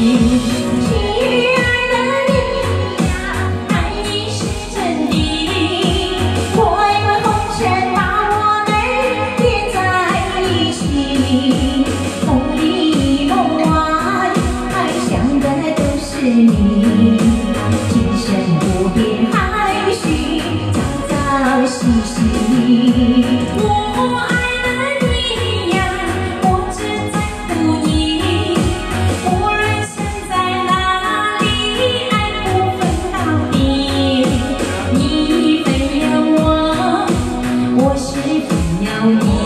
you. down.